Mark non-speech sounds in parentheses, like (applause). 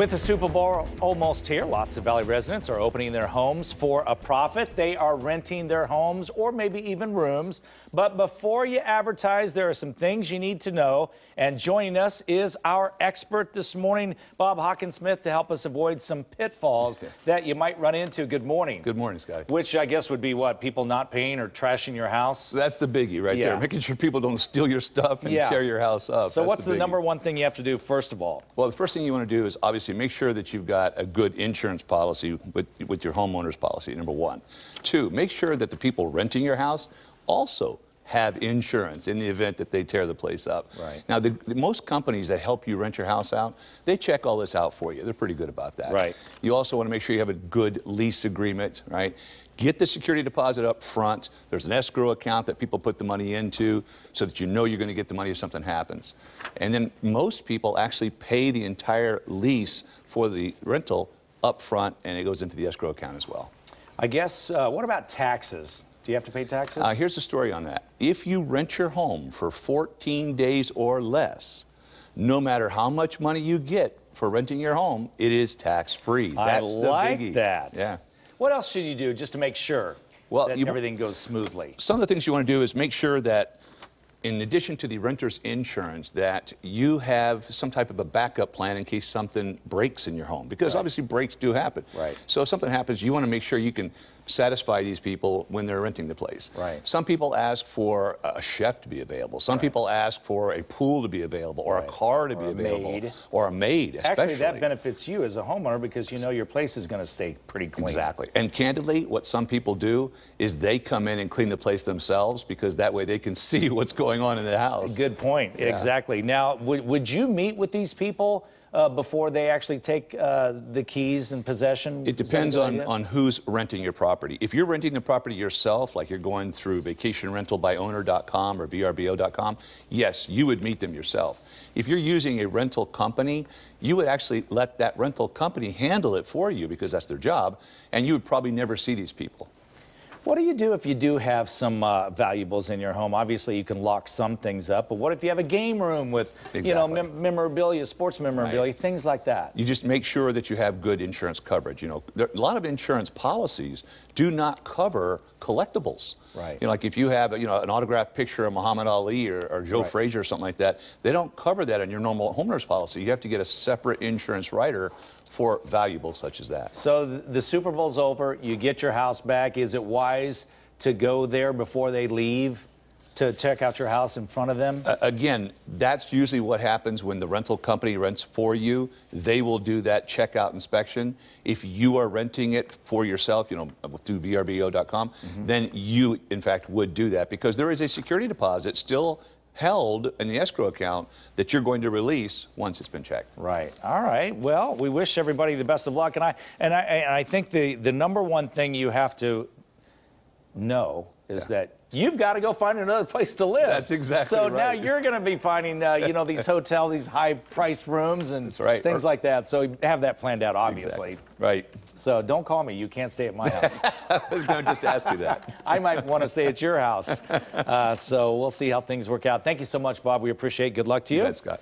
With the Super Bowl almost here, lots of Valley residents are opening their homes for a profit. They are renting their homes or maybe even rooms. But before you advertise, there are some things you need to know. And joining us is our expert this morning, Bob Hawkinsmith, to help us avoid some pitfalls that you might run into. Good morning. Good morning, Scott. Which I guess would be what? People not paying or trashing your house? That's the biggie right Yeah. there, making sure people don't steal your stuff and Yeah. tear your house up. So That's what's the biggie. number one thing you have to do first of all? Well, the first thing you want to do is obviously make sure that you've got a good insurance policy with, with your homeowner's policy, number one. Two, make sure that the people renting your house also have insurance in the event that they tear the place up. Right. Now, the, the most companies that help you rent your house out, they check all this out for you. They're pretty good about that. Right. You also want to make sure you have a good lease agreement, right? Get the security deposit up front. There's an escrow account that people put the money into so that you know you're going to get the money if something happens. And then most people actually pay the entire lease for the rental up front and it goes into the escrow account as well. I guess, uh, what about taxes? Do you have to pay taxes? Uh, here's the story on that. If you rent your home for 14 days or less, no matter how much money you get for renting your home, it is tax-free. I like biggie. that. Yeah. What else should you do just to make sure Well, that you- everything goes smoothly? Some of the things you want to do is make sure that in addition to the renter's insurance, that you have some type of a backup plan in case something breaks in your home. Because Right. obviously breaks do happen. Right. So if something happens, you want to make sure you can satisfy these people when they're renting the place. Right. Some people ask for a chef to be available. Some people ask for a pool to be available or Right. a car to Or be a available. maid. Or a maid, especially. Actually, that benefits you as a homeowner because you know your place is going to stay pretty clean. Exactly. And candidly, what some people do is they come in and clean the place themselves because that way they can (laughs) see what's going on in the house. Good point. Yeah. Exactly. Now, would, would you meet with these people uh, before they actually take uh, the keys and possession? It depends on, on who's renting your property. If you're renting the property yourself, like you're going through vacationrentalbyowner.com or vrbo.com, yes, you would meet them yourself. If you're using a rental company, you would actually let that rental company handle it for you because that's their job, and you would probably never see these people. What do you do if you do have some uh, valuables in your home? Obviously, you can lock some things up, but what if you have a game room with, you know, mem memorabilia, sports memorabilia, things like that? You just make sure that you have good insurance coverage. You know, there, a lot of insurance policies do not cover collectibles. Right. You know, like if you have, you know, an autographed picture of Muhammad Ali or, or Joe Right. Frazier or something like that, they don't cover that in your normal homeowner's policy. You have to get a separate insurance rider for valuables such as that. So the Super Bowl's over. You get your house back. Is it wise to go there before they leave to check out your house in front of them? Uh, again, that's usually what happens when the rental company rents for you. They will do that checkout inspection. If you are renting it for yourself, you know, through vrbo.com, then you, in fact, would do that because there is a security deposit still held in the escrow account that you're going to release once it's been checked. Right. All right. Well, we wish everybody the best of luck, and I and I and I think the the number one thing you have to know is Yeah. that you've got to go find another place to live. That's exactly right. So now you're going to be finding, uh, you know, these (laughs) hotel, these high-priced rooms and right. things Or- like that. So have that planned out, obviously. Exactly. Right. So don't call me. You can't stay at my house. (laughs) I was going to just ask you that. (laughs) I might want to stay at your house. Uh, so we'll see how things work out. Thank you so much, Bob. We appreciate. it. Good luck to you. Bet, Scott.